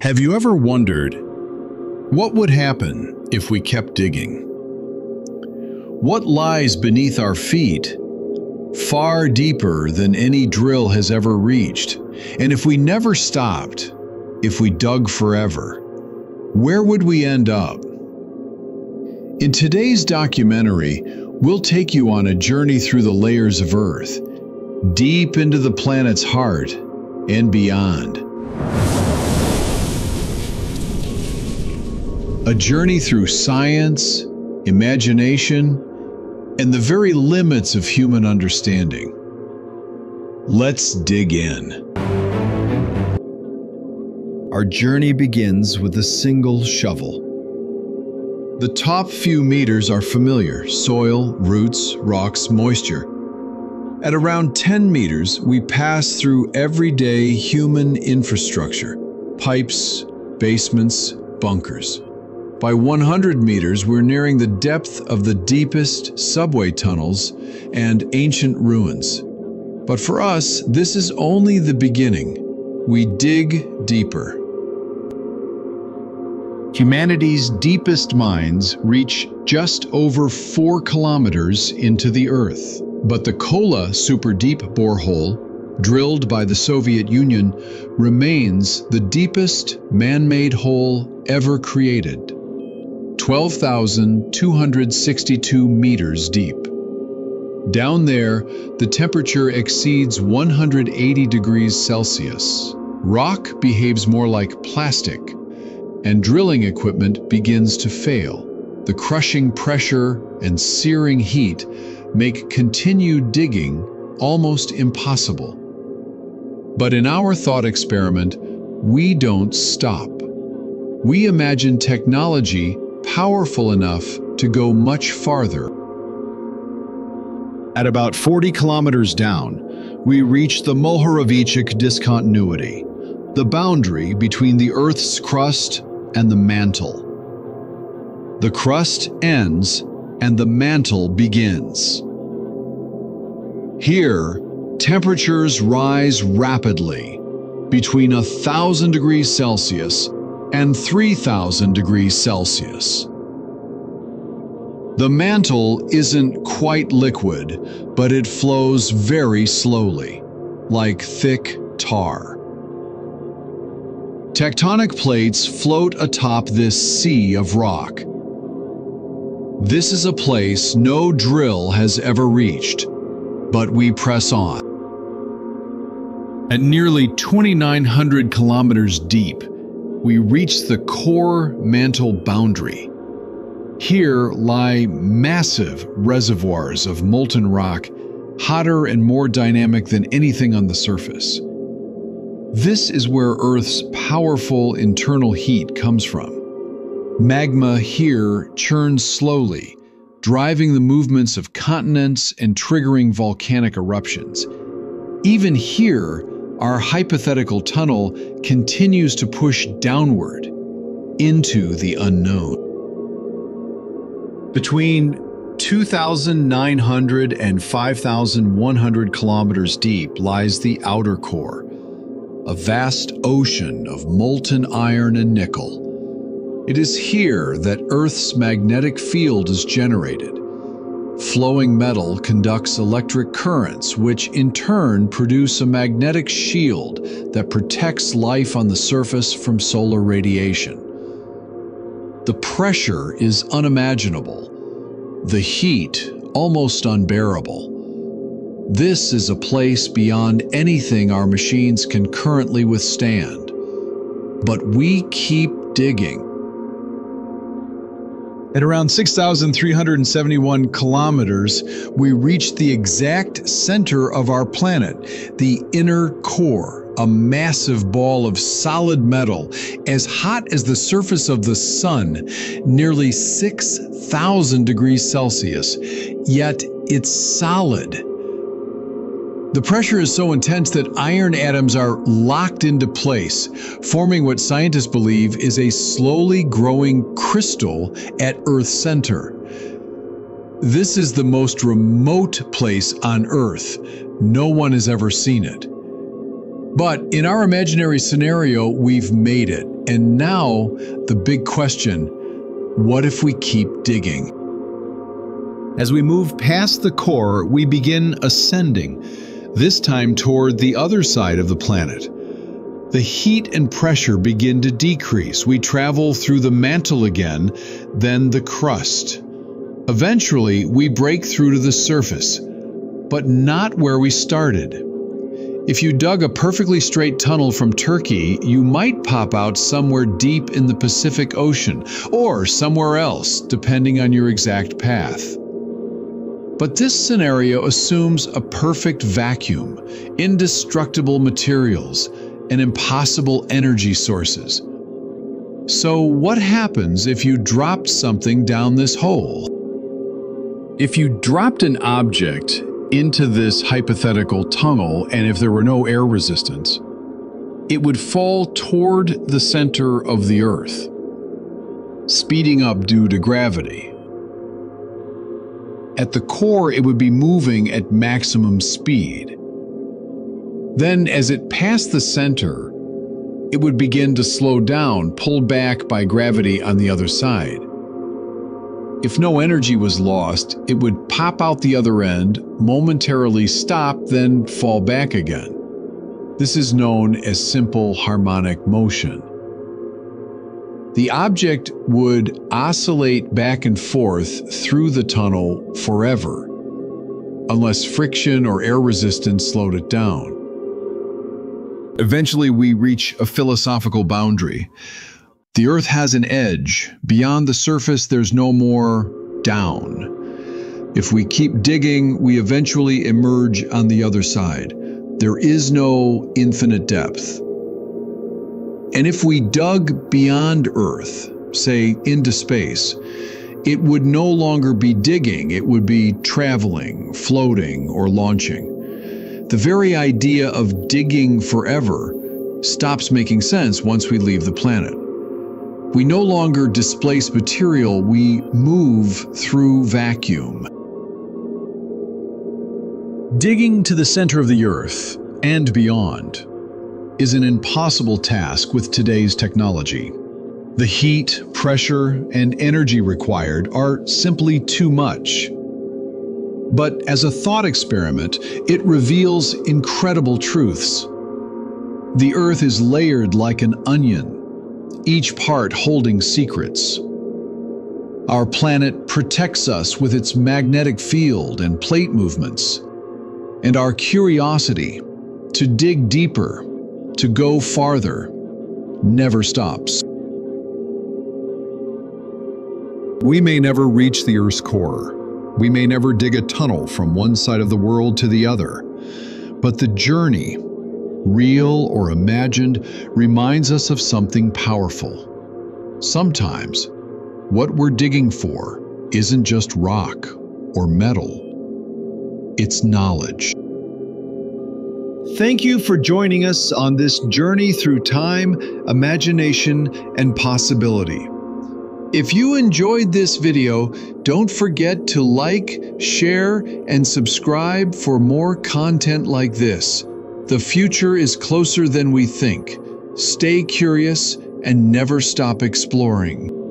Have you ever wondered what would happen if we kept digging? What lies beneath our feet far deeper than any drill has ever reached? And if we never stopped, if we dug forever, where would we end up? In today's documentary, we'll take you on a journey through the layers of Earth, deep into the planet's heart and beyond. A journey through science, imagination, and the very limits of human understanding. Let's dig in. Our journey begins with a single shovel. The top few meters are familiar soil, roots, rocks, moisture. At around 10 meters, we pass through everyday human infrastructure pipes, basements, bunkers. By 100 meters, we're nearing the depth of the deepest subway tunnels and ancient ruins. But for us, this is only the beginning. We dig deeper. Humanity's deepest mines reach just over four kilometers into the Earth. But the Kola super deep borehole, drilled by the Soviet Union, remains the deepest man made hole ever created. 12,262 meters deep. Down there, the temperature exceeds 180 degrees Celsius. Rock behaves more like plastic, and drilling equipment begins to fail. The crushing pressure and searing heat make continued digging almost impossible. But in our thought experiment, we don't stop. We imagine technology powerful enough to go much farther. At about 40 kilometers down, we reach the Mohorovičić discontinuity, the boundary between the Earth's crust and the mantle. The crust ends and the mantle begins. Here, temperatures rise rapidly between 1,000 degrees Celsius and 3000 degrees Celsius. The mantle isn't quite liquid, but it flows very slowly, like thick tar. Tectonic plates float atop this sea of rock. This is a place no drill has ever reached, but we press on. At nearly 2,900 kilometers deep, we reach the core mantle boundary. Here lie massive reservoirs of molten rock, hotter and more dynamic than anything on the surface. This is where Earth's powerful internal heat comes from. Magma here churns slowly, driving the movements of continents and triggering volcanic eruptions. Even here, our hypothetical tunnel continues to push downward into the unknown. Between 2,900 and 5,100 kilometers deep lies the outer core, a vast ocean of molten iron and nickel. It is here that Earth's magnetic field is generated. Flowing metal conducts electric currents, which in turn produce a magnetic shield that protects life on the surface from solar radiation. The pressure is unimaginable, the heat almost unbearable. This is a place beyond anything our machines can currently withstand. But we keep digging at around 6,371 kilometers, we reach the exact center of our planet, the inner core, a massive ball of solid metal, as hot as the surface of the sun, nearly 6,000 degrees Celsius. Yet it's solid. The pressure is so intense that iron atoms are locked into place, forming what scientists believe is a slowly growing crystal at Earth's center. This is the most remote place on Earth. No one has ever seen it. But in our imaginary scenario, we've made it. And now, the big question what if we keep digging? As we move past the core, we begin ascending, this time toward the other side of the planet. The heat and pressure begin to decrease. We travel through the mantle again, then the crust. Eventually, we break through to the surface, but not where we started. If you dug a perfectly straight tunnel from Turkey, you might pop out somewhere deep in the Pacific Ocean, or somewhere else, depending on your exact path. But this scenario assumes a perfect vacuum, indestructible materials, and impossible energy sources. So what happens if you dropped something down this hole? If you dropped an object into this hypothetical tunnel, and if there were no air resistance, it would fall toward the center of the Earth, speeding up due to gravity. At the core, it would be moving at maximum speed. Then, as it passed the center, it would begin to slow down, pulled back by gravity on the other side. If no energy was lost, it would pop out the other end, momentarily stop, then fall back again. This is known as simple harmonic motion. The object would oscillate back and forth through the tunnel forever, unless friction or air resistance slowed it down. Eventually, we reach a philosophical boundary. The Earth has an edge. Beyond the surface, there's no more down. If we keep digging, we eventually emerge on the other side. There is no infinite depth. And if we dug beyond Earth, say into space, it would no longer be digging, it would be traveling, floating, or launching. The very idea of digging forever stops making sense once we leave the planet. We no longer displace material, we move through vacuum. Digging to the center of the Earth and beyond is an impossible task with today's technology. The heat, pressure, and energy required are simply too much. But as a thought experiment, it reveals incredible truths. The Earth is layered like an onion, each part holding secrets. Our planet protects us with its magnetic field and plate movements, and our curiosity to dig deeper, to go farther, never stops. We may never reach the Earth's core. We may never dig a tunnel from one side of the world to the other. But the journey real or imagined, reminds us of something powerful. Sometimes, what we're digging for isn't just rock or metal, it's knowledge. Thank you for joining us on this journey through time, imagination, and possibility. If you enjoyed this video, don't forget to like, share, and subscribe for more content like this. The future is closer than we think. Stay curious and never stop exploring.